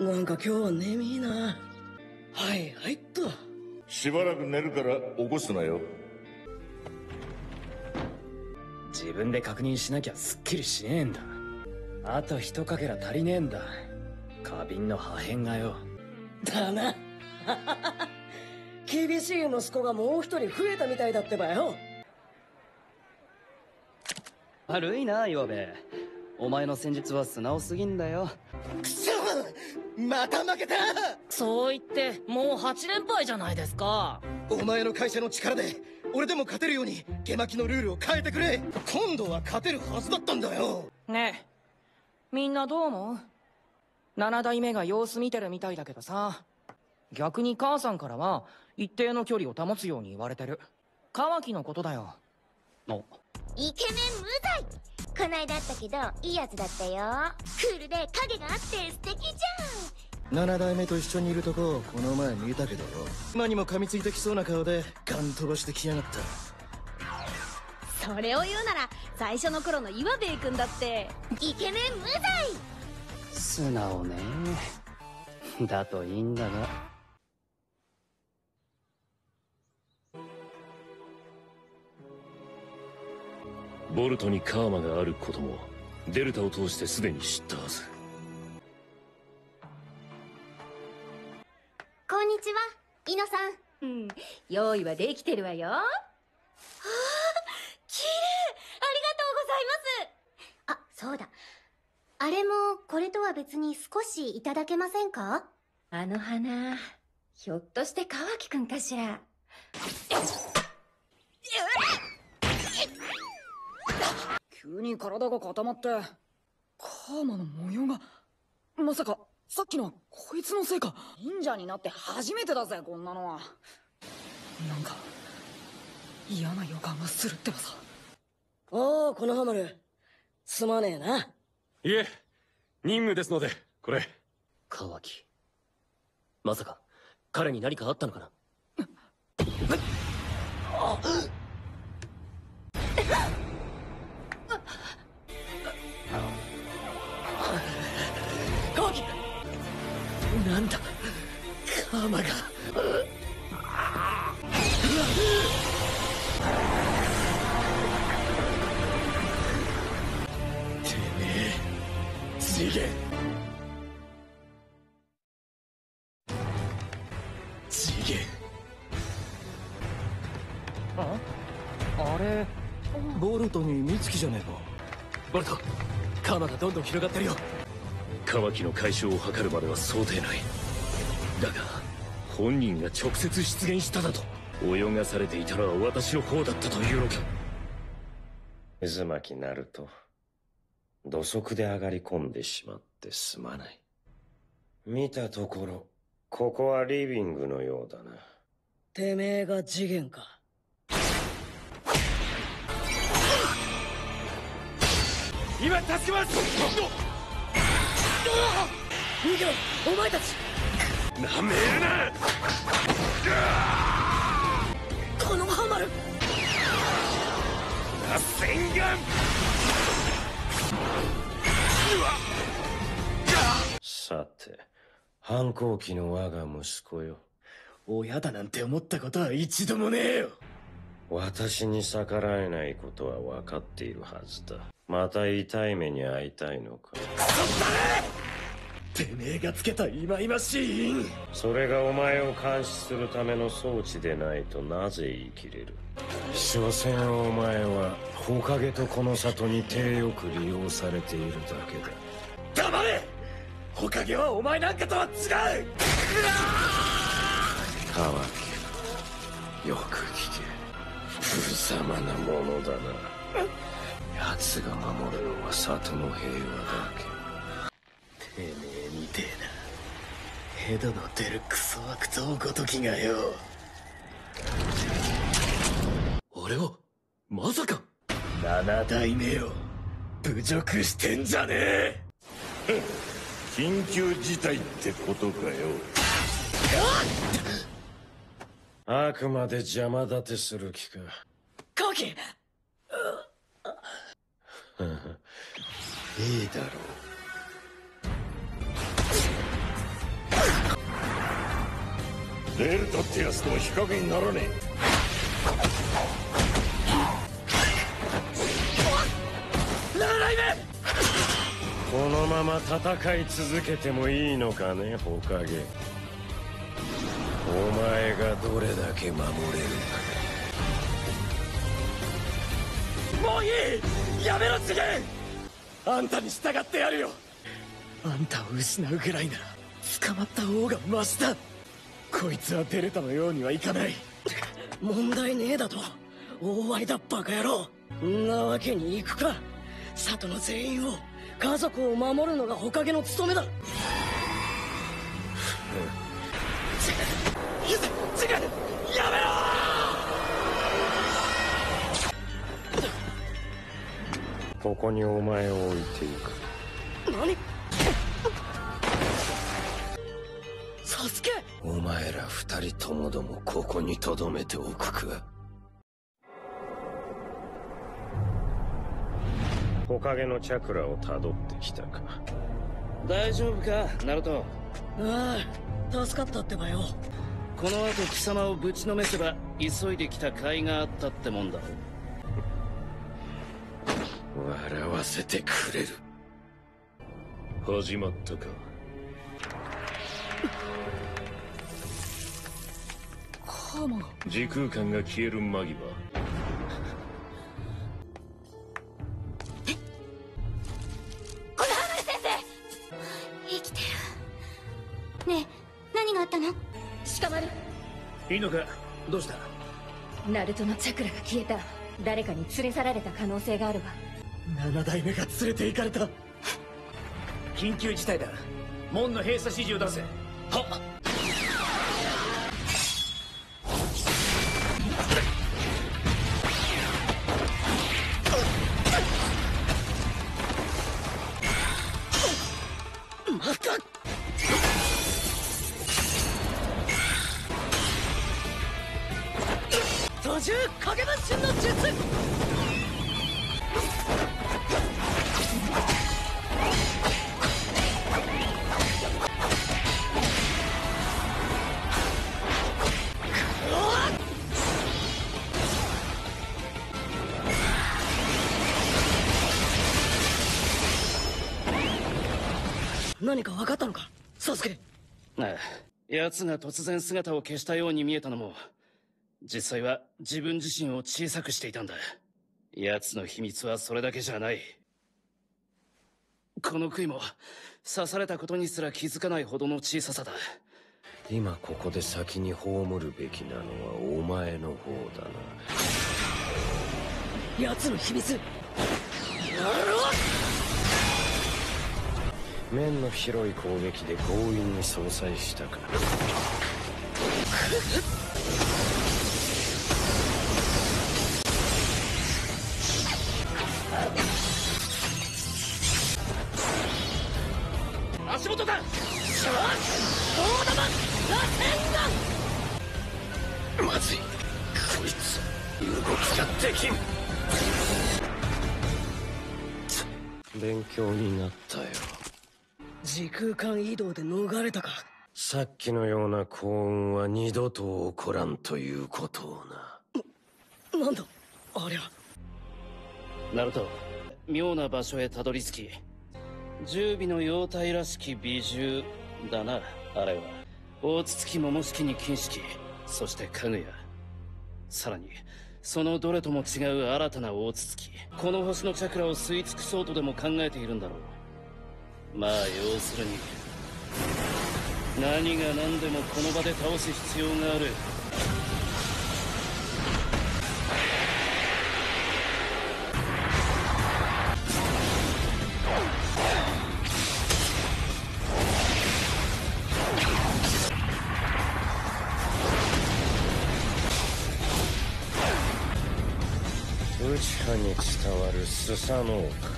なんか今日は眠いな。はいはいっと。しばらく寝るから起こすなよ。自分で確認しなきゃすっきりしねえんだ。あと一かけら足りねえんだ。花瓶の破片がよ。だな。厳しい息子がもう一人増えたみたいだってばよ。悪いな岩部お前の戦術は素直すぎんだよ。くそまた負けた！そう言ってもう8連敗じゃないですか。お前の会社の力で俺でも勝てるように手巻きのルールを変えてくれ！今度は勝てるはずだったんだよ！ねえみんなどう思う？7代目が様子見てるみたいだけどさ。逆に母さんからは一定の距離を保つように言われてる。カワキのことだよ。お。イケメン無罪こないだったけどいいやつだったよ。クールで影があって素敵じ7代目と一緒にいるとここの前見たけどよ。今にも噛みついてきそうな顔でガン飛ばしてきやがった。それを言うなら最初の頃の岩兵衛君だって。ゃんイケメン無罪。素直ね。だといいんだがボルトにカーマがあることもデルタを通してすでに知ったはず。こんにちはイノさん。うん用意はできてるわよ。ああ綺麗ありがとうございます。あそうだ。あれもこれとは別に少しいただけませんか？あの花ひょっとして川木くんかしら？急に体が固まってカーマの模様がまさかさっきのはこいつのせいか。忍者になって初めてだぜこんなのは。なんか嫌な予感がするってばさ。おおこのハマルすまねえな。いえ任務ですのでこれ。カワキまさか彼に何かあったのかな。カーマが。てめえ次元。次元。あれ？ボルトに美月じゃねえか。ボルトカーマがどんどん広がってるよ。カワキの解消を図るまでは想定内だが本人が直接出現しただと。泳がされていたのは私の方だったというのか。渦巻きナルト土足で上がり込んでしまってすまない。見たところここはリビングのようだな。てめえが次元か。今助けます！逃げろお前たちなめるな。このハマル螺旋岩さて反抗期の我が息子よ。親だなんて思ったことは一度もねえよ。私に逆らえないことは分かっているはずだ。また痛い目に遭いたいのかてめえがつけた忌々しい印それがお前を監視するための装置でないとなぜ生きれる？所詮お前は木陰とこの里に手よく利用されているだけだ。黙れ！火影はお前なんかとは違う！カワキよく聞け。無様なものだな。奴が守るのは里の平和だけヘドの出るクソ悪党ごときがよ。俺をまさか。七代目を。侮辱してんじゃねえ。緊急事態ってことかよ。あくまで邪魔立てする気か。カワキ。いいだろうデルタってやつとも比較にならねこのまま戦い続けてもいいのかね火影お前がどれだけ守れるか。もういい！やめろ次！元あんたに従ってやるよ。あんたを失うぐらいなら捕まった方がマシだ。こいつはデルタのようにはいかない。問題ねえだと大割だバカ野郎。んなわけにいくか。里の全員を家族を守るのが火影の務めだ。次元やめろここにお前を置いていく。何？前ら二人ともどもここに留めておくか。火影のチャクラをたどってきたか。大丈夫かナルト？ああ助かったってばよ。この後貴様をぶちのめせば急いできた甲斐があったってもんだ。ろ笑わせてくれる。始まったか時空間が消える間際。小田原先生。生きてる。ねえ何があったの？鹿丸。いいのか？どうした？ナルトのチャクラが消えた。誰かに連れ去られた可能性があるわ。7代目が連れて行かれた。緊急事態だ。門の閉鎖指示を出せ。はっ何か分かったのか？サスケ。ああ奴が突然姿を消したように見えたのも実際は自分自身を小さくしていたんだ。奴の秘密はそれだけじゃない。この杭も刺されたことにすら気づかないほどの小ささだ。今ここで先に葬るべきなのはお前の方だな。奴の秘密面の広い攻撃で強引に相殺したか。足元だ。まずいこいつ動きができん。勉強になったよ時空間移動で逃れたか。さっきのような幸運は二度と起こらんということをな。なんだ？ありゃナルト妙な場所へたどり着き十尾の妖体らしき美獣だな。あれは大筒木桃式に金式そして家具屋さらにそのどれとも違う新たな大筒木。この星のチャクラを吸い尽くそうとでも考えているんだろうまあ要するに。何が何でもこの場で倒す必要がある。内派に伝わるスサノオか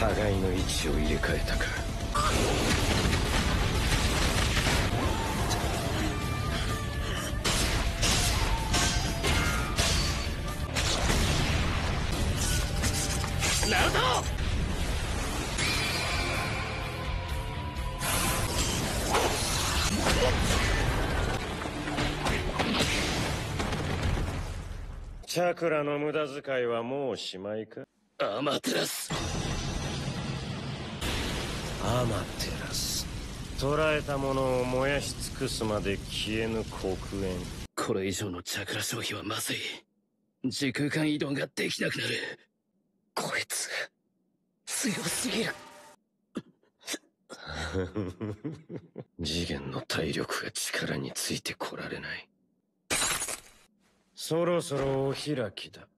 互いの位置を入れ替えたか。チャクラの無駄遣いはもうおしまいか？アマテラス。アマテラス。捕らえたものを燃やし尽くすまで消えぬ黒煙。これ以上のチャクラ消費はまずい。時空間移動ができなくなる。こいつ強すぎる。次元の体力が力についてこられない。そろそろお開きだ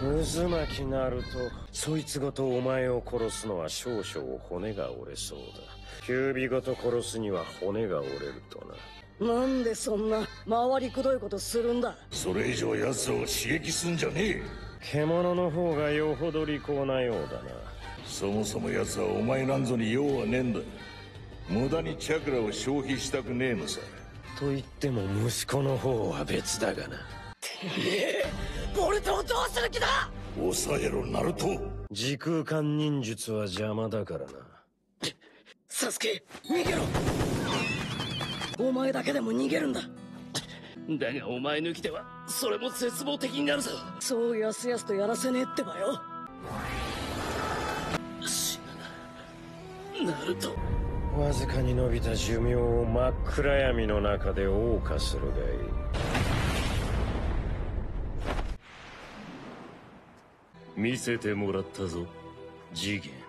渦巻きなるとそいつごとお前を殺すのは少々骨が折れそうだ。キュービごと殺すには骨が折れるとな。なんでそんな回りくどいことするんだ？それ以上奴らを刺激すんじゃねえ。獣の方がよほど利口なようだな。そもそも奴はお前なんぞに用はねえんだ。無駄にチャクラを消費したくねえのさ。と言っても息子の方は別だがな ボルトをどうする気だ？抑えろナルト。時空間忍術は邪魔だからな。サスケ逃げろ。お前だけでも逃げるんだ。だがお前抜きではそれも絶望的になるぞ。そうやすやすとやらせねえってばよ。死ぬな。ナルト。わずかに伸びた寿命を真っ暗闇の中で謳歌するがいい見せてもらったぞ。次元。